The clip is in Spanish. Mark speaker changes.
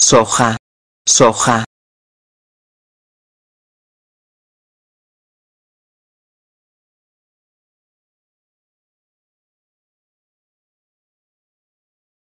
Speaker 1: soja, soja,